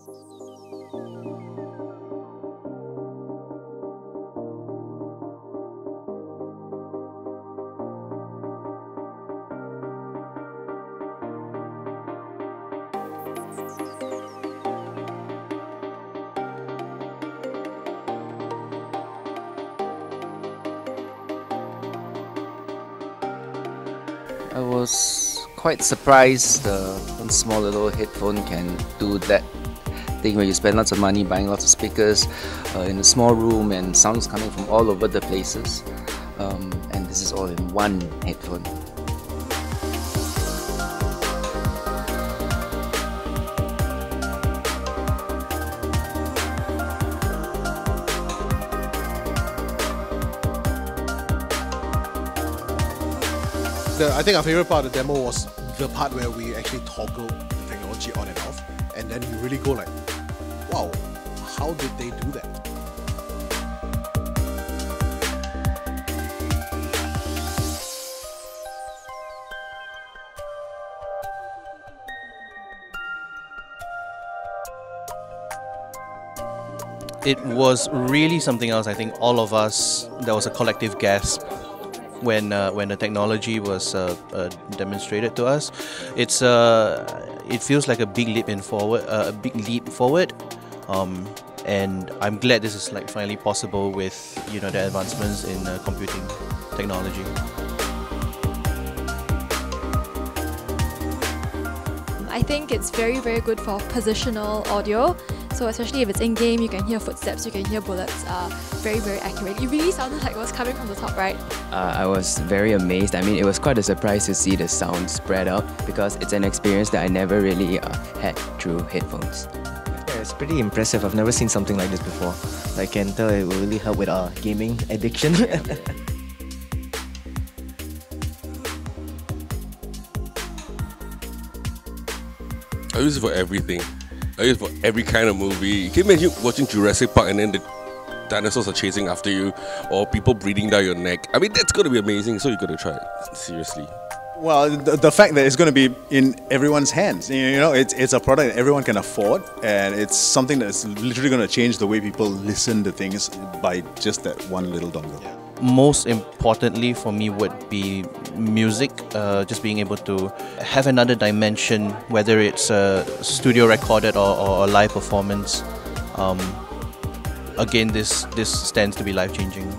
I was quite surprised uh, one small little headphone can do that thing where you spend lots of money buying lots of speakers uh, in a small room and sounds coming from all over the places. Um, and this is all in one headphone. The, I think our favorite part of the demo was the part where we actually toggle the technology on and off, and then you really go like, wow, how did they do that? It was really something else. I think all of us, there was a collective gasp when uh, when the technology was uh, uh, demonstrated to us. It's uh, it feels like a big leap in forward, uh, a big leap forward. Um, and I'm glad this is like finally possible with you know the advancements in uh, computing technology. I think it's very, very good for positional audio. So especially if it's in game, you can hear footsteps, you can hear bullets uh, very, very accurate. It really sounded like it was coming from the top right. Uh, I was very amazed. I mean, it was quite a surprise to see the sound spread out because it's an experience that I never really uh, had through headphones. Yeah, it's pretty impressive. I've never seen something like this before. I can tell it will really help with our gaming addiction. I use it for everything. I use for every kind of movie. You Can you imagine watching Jurassic Park and then the dinosaurs are chasing after you, or people breathing down your neck? I mean, that's gonna be amazing. So you gotta try it seriously. Well, the, the fact that it's going to be in everyone's hands, you know, it's, it's a product that everyone can afford, and it's something that's literally going to change the way people listen to things by just that one little dongle. Most importantly for me would be music uh, just being able to have another dimension whether it's a studio recorded or, or a live performance. Um, again this this stands to be life changing